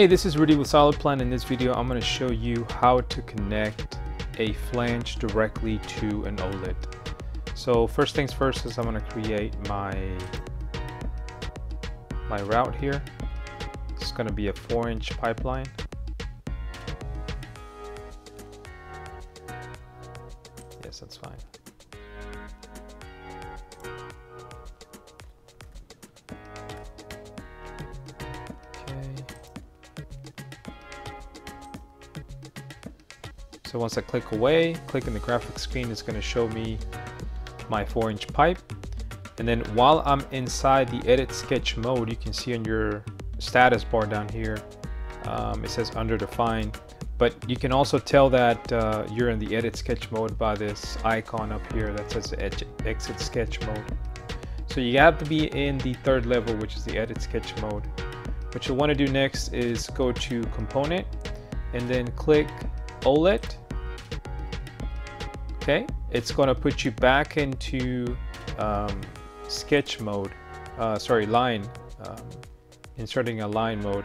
Hey, this is Rudy with SolidPlant. In this video, I'm going to show you how to connect a flange directly to an olet. So first things first is I'm going to create my my route here. It's going to be a 4-inch pipeline. Yes, that's fine. So once I click away, click in the graphics screen, it's going to show me my 4 inch pipe. And then while I'm inside the edit sketch mode, you can see on your status bar down here, um, it says under define. But you can also tell that uh, you're in the edit sketch mode by this icon up here that says exit sketch mode. So you have to be in the third level, which is the edit sketch mode. What you'll want to do next is go to component and then click olet okay it's going to put you back into um, sketch mode uh, sorry line um, inserting a line mode.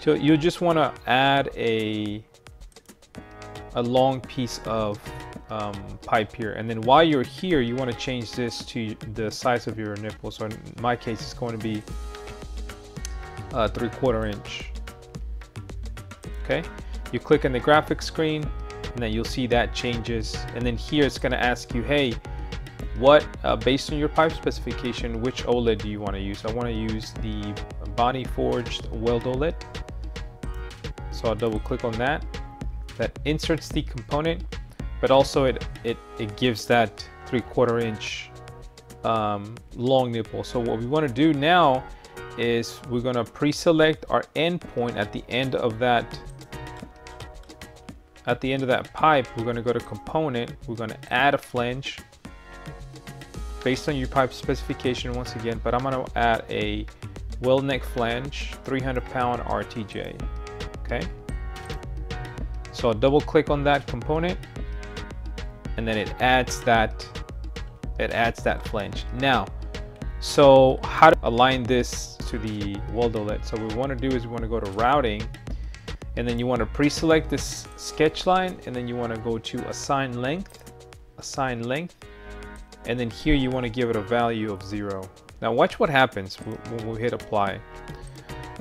So you just want to add a a long piece of um, pipe here. And then while you're here you want to change this to the size of your nipple. So in my case it's going to be uh, three quarter inch. Okay you click on the graphics screen and then you'll see that changes. And then here it's going to ask you hey what uh, based on your pipe specification which olet do you want to use? I want to use the Bonney forged weld olet so I'll double click on that. That inserts the component but also it it, it gives that three quarter inch um, long nipple. So what we want to do now is we're going to pre-select our endpoint at the end of that at the end of that pipe, we're going to go to component. We're going to add a flange based on your pipe specification once again, but I'm going to add a weld neck flange, 300 pound RTJ. Okay. So I'll double click on that component and then it adds that it adds that flange. Now, so how to align this to the weld olet? So what we want to do is we want to go to routing and then you want to pre-select this sketch line and then you want to go to assign length assign length and then here you want to give it a value of zero. Now watch what happens when we hit apply.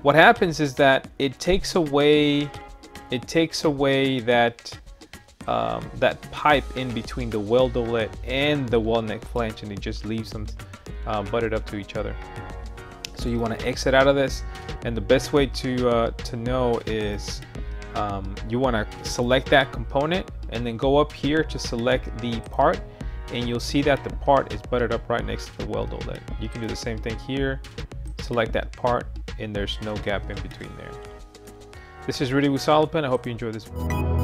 What happens is that it takes away it takes away that um, that pipe in between the weld olet and the weld neck flange and it just leaves them uh, butted up to each other so you want to exit out of this and the best way to uh, to know is um, you want to select that component and then go up here to select the part and you'll see that the part is buttered up right next to the weld olet. You can do the same thing here, select that part and there's no gap in between there. This is Rudy SolidPlant. I hope you enjoyed this video.